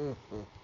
Mm-hmm.